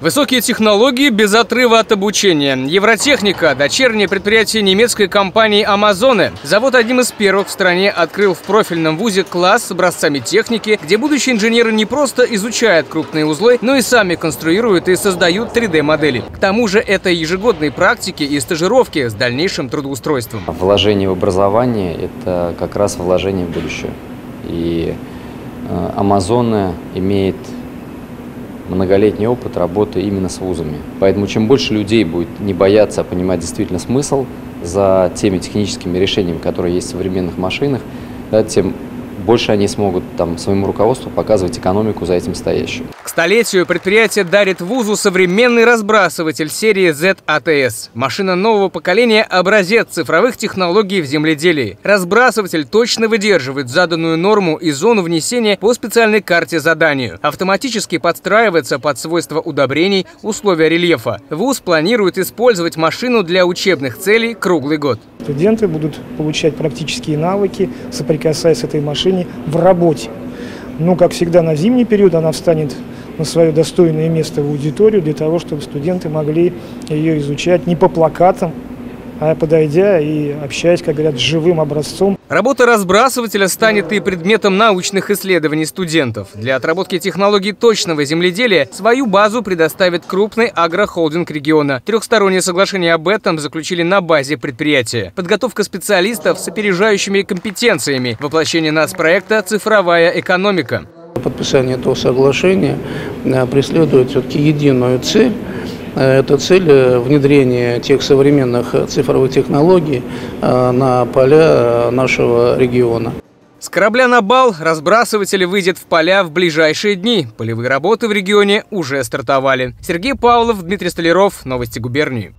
Высокие технологии без отрыва от обучения. Евротехника – дочернее предприятие немецкой компании «Амазоны». Завод одним из первых в стране открыл в профильном вузе класс с образцами техники, где будущие инженеры не просто изучают крупные узлы, но и сами конструируют и создают 3D-модели. К тому же это ежегодные практики и стажировки с дальнейшим трудоустройством. Вложение в образование – это как раз вложение в будущее. И э, «Амазоны» имеет многолетний опыт работы именно с вузами. Поэтому чем больше людей будет не бояться, а понимать действительно смысл за теми техническими решениями, которые есть в современных машинах, да, тем больше они смогут там своему руководству показывать экономику за этим стоящую. Столетию предприятие дарит вузу современный разбрасыватель серии ZATS. Машина нового поколения – образец цифровых технологий в земледелии. Разбрасыватель точно выдерживает заданную норму и зону внесения по специальной карте заданию. Автоматически подстраивается под свойства удобрений, условия рельефа. ВУЗ планирует использовать машину для учебных целей круглый год. Студенты будут получать практические навыки, соприкасаясь с этой машиной в работе. Ну, как всегда, на зимний период она встанет на свое достойное место в аудиторию для того, чтобы студенты могли ее изучать не по плакатам, а подойдя и общаясь, как говорят, с живым образцом. Работа разбрасывателя станет и предметом научных исследований студентов. Для отработки технологий точного земледелия свою базу предоставит крупный агрохолдинг региона. Трехстороннее соглашение об этом заключили на базе предприятия. Подготовка специалистов с опережающими компетенциями. Воплощение нацпроекта «Цифровая экономика». Подписание этого соглашения э, преследует все-таки единую цель это цель э, внедрения тех современных цифровых технологий э, на поля нашего региона. С корабля на бал разбрасыватели выйдет в поля в ближайшие дни. Полевые работы в регионе уже стартовали. Сергей Павлов, Дмитрий Столяров. Новости губернии.